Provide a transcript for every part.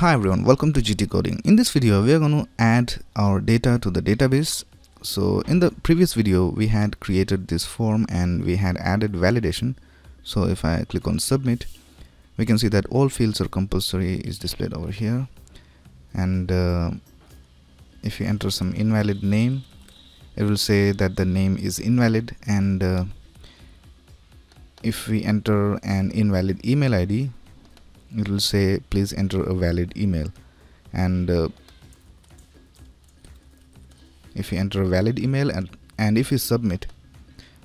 Hi everyone, welcome to GT Coding. In this video, we are going to add our data to the database. So in the previous video, we had created this form and we had added validation. So if I click on submit, we can see that all fields are compulsory is displayed over here. And uh, if you enter some invalid name, it will say that the name is invalid and uh, if we enter an invalid email ID it will say please enter a valid email. And uh, if you enter a valid email and, and if you submit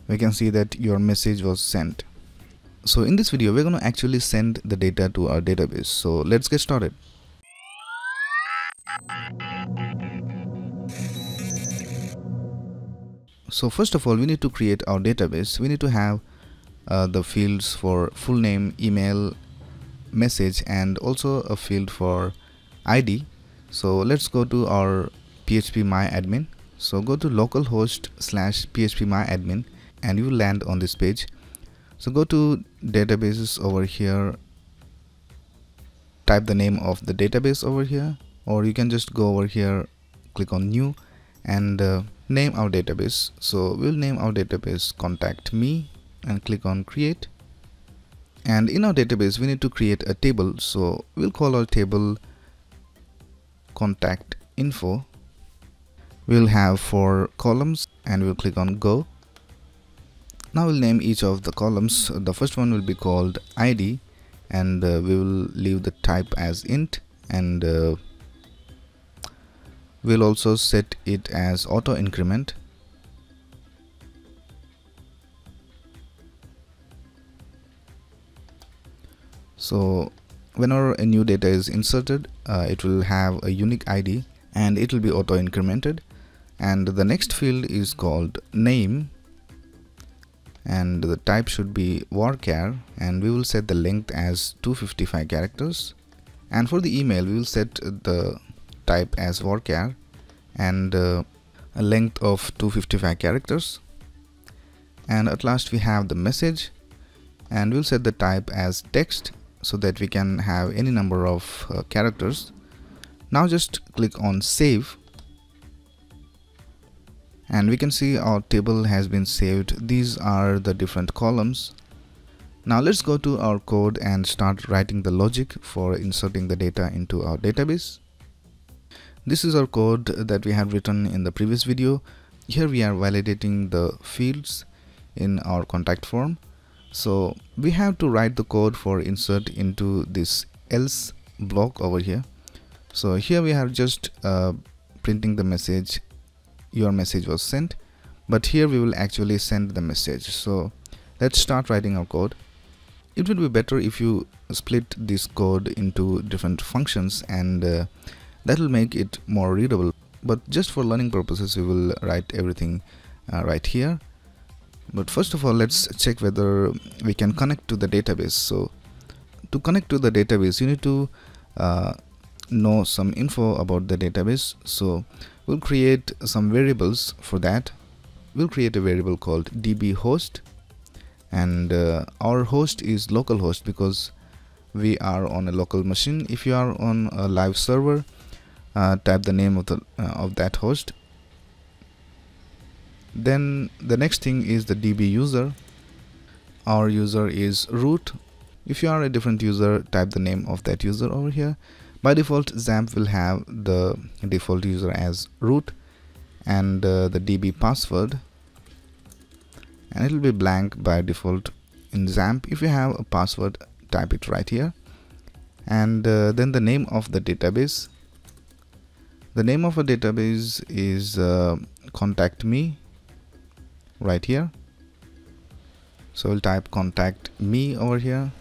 we can see that your message was sent. So in this video we're going to actually send the data to our database. So let's get started. So first of all we need to create our database. We need to have uh, the fields for full name email message and also a field for ID so let's go to our php myadmin so go to localhost slash php myadmin and you land on this page. So go to databases over here. Type the name of the database over here or you can just go over here click on new and uh, name our database. So we'll name our database contact me and click on create and in our database we need to create a table. So we'll call our table contact info. We'll have four columns and we'll click on go. Now we'll name each of the columns. The first one will be called id and uh, we will leave the type as int and uh, we'll also set it as auto increment so whenever a new data is inserted uh, it will have a unique ID and it will be auto incremented and the next field is called name. And the type should be varchar. And we will set the length as 255 characters. And for the email we will set the type as varchar and uh, a length of 255 characters. And at last we have the message. And we'll set the type as text so that we can have any number of uh, characters. Now just click on save. And we can see our table has been saved. These are the different columns. Now let's go to our code and start writing the logic for inserting the data into our database. This is our code that we have written in the previous video. Here we are validating the fields in our contact form so we have to write the code for insert into this else block over here. So here we are just uh, printing the message. Your message was sent but here we will actually send the message. So let's start writing our code. It would be better if you split this code into different functions and uh, that will make it more readable. But just for learning purposes we will write everything uh, right here but first of all let's check whether we can connect to the database. So to connect to the database you need to uh, know some info about the database. So we'll create some variables for that. We'll create a variable called db host and uh, our host is localhost because we are on a local machine. If you are on a live server uh, type the name of the uh, of that host then the next thing is the db user. Our user is root. If you are a different user type the name of that user over here. By default XAMPP will have the default user as root and uh, the db password. And it will be blank by default in XAMPP. If you have a password type it right here. And uh, then the name of the database. The name of a database is uh, contact me right here. So we'll type contact me over here.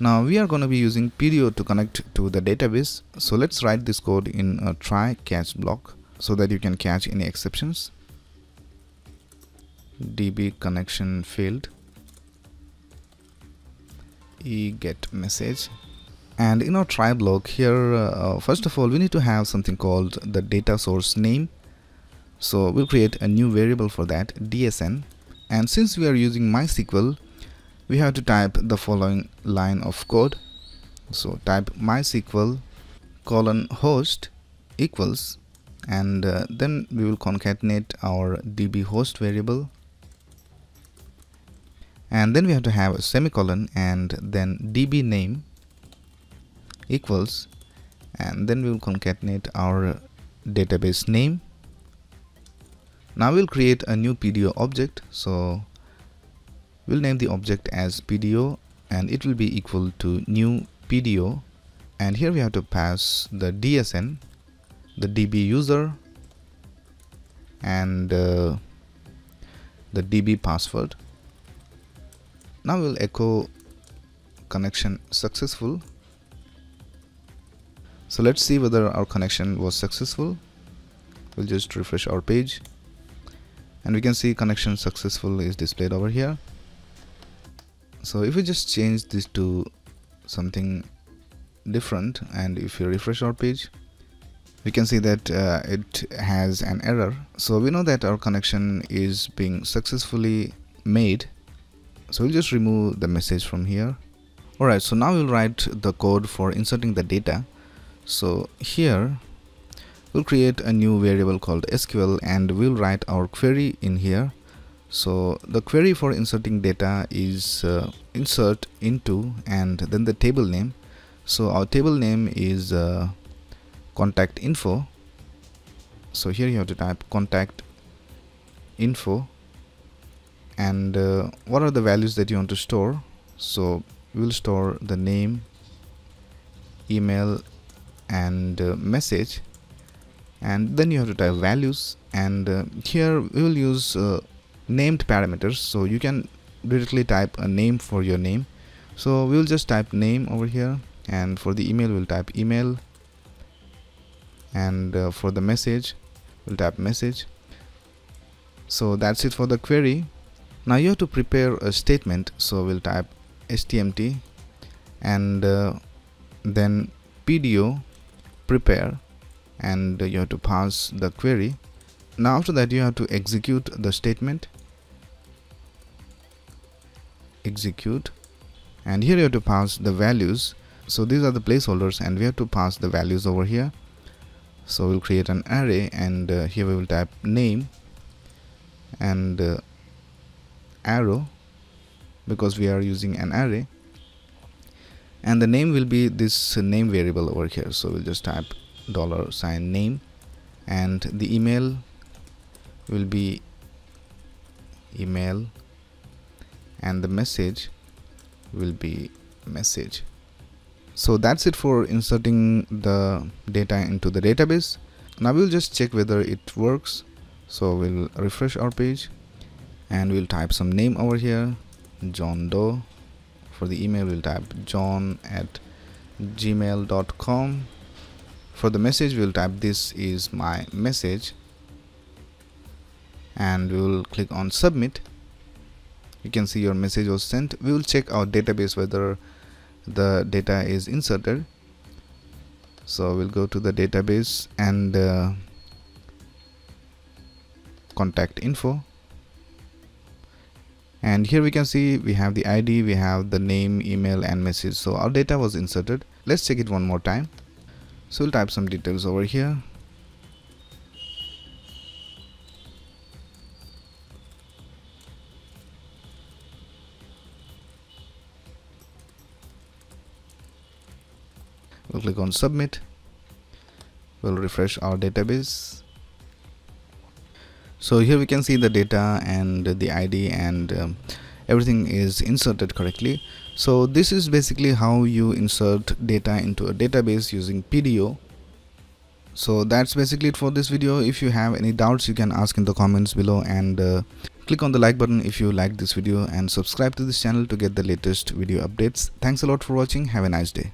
Now we are going to be using PDO to connect to the database. So let's write this code in a try catch block so that you can catch any exceptions. Db connection failed. E get message. And in our try block here uh, first of all we need to have something called the data source name so we'll create a new variable for that dsn and since we are using mysql we have to type the following line of code. So type mysql colon host equals and uh, then we will concatenate our db host variable. And then we have to have a semicolon and then db name equals and then we will concatenate our database name now we'll create a new PDO object. So we'll name the object as PDO and it will be equal to new PDO and here we have to pass the DSN the DB user and uh, the DB password. Now we'll echo connection successful. So let's see whether our connection was successful. We'll just refresh our page and we can see connection successful is displayed over here. So if we just change this to something different and if you refresh our page we can see that uh, it has an error. So we know that our connection is being successfully made. So we'll just remove the message from here. Alright so now we'll write the code for inserting the data. So here we'll create a new variable called SQL and we'll write our query in here. So the query for inserting data is uh, insert into and then the table name. So our table name is uh, contact info. So here you have to type contact info. And uh, what are the values that you want to store? So we'll store the name email and uh, message and then you have to type values. And uh, here we will use uh, named parameters. So you can directly type a name for your name. So we will just type name over here. And for the email we'll type email. And uh, for the message we'll type message. So that's it for the query. Now you have to prepare a statement. So we'll type stmt and uh, then pdo prepare and you have to pass the query. Now after that you have to execute the statement. Execute. And here you have to pass the values. So these are the placeholders and we have to pass the values over here. So we'll create an array and uh, here we will type name and uh, arrow because we are using an array. And the name will be this name variable over here. So we'll just type dollar sign name and the email will be email and the message will be message. So that's it for inserting the data into the database. Now we'll just check whether it works. So we'll refresh our page and we'll type some name over here John Doe. For the email we'll type john at gmail.com for the message we'll type this is my message. And we will click on submit. You can see your message was sent. We will check our database whether the data is inserted. So we'll go to the database and uh, contact info. And here we can see we have the ID we have the name email and message. So our data was inserted. Let's check it one more time so we'll type some details over here. We'll click on submit. We'll refresh our database. So here we can see the data and the ID and um, everything is inserted correctly. So this is basically how you insert data into a database using PDO so that's basically it for this video. If you have any doubts you can ask in the comments below and uh, click on the like button if you like this video and subscribe to this channel to get the latest video updates. Thanks a lot for watching. Have a nice day